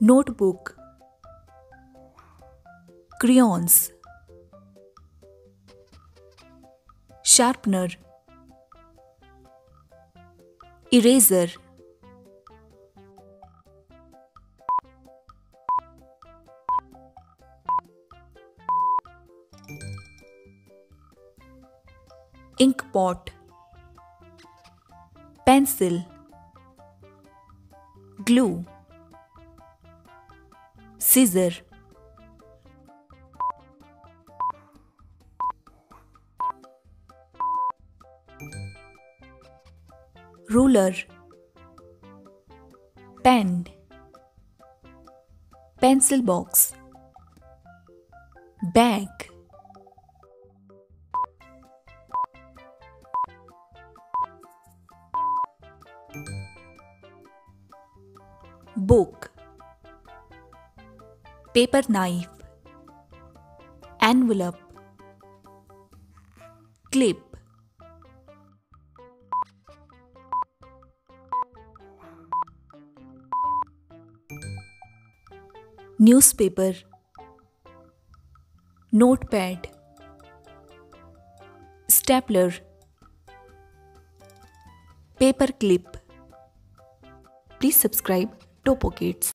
notebook, crayons, sharpener, eraser, ink pot, pencil, glue, scissor, ruler, pen, pencil box, bag. book, paper knife, envelope, clip, newspaper, notepad, stapler, paper clip. Please subscribe Toppo Kids.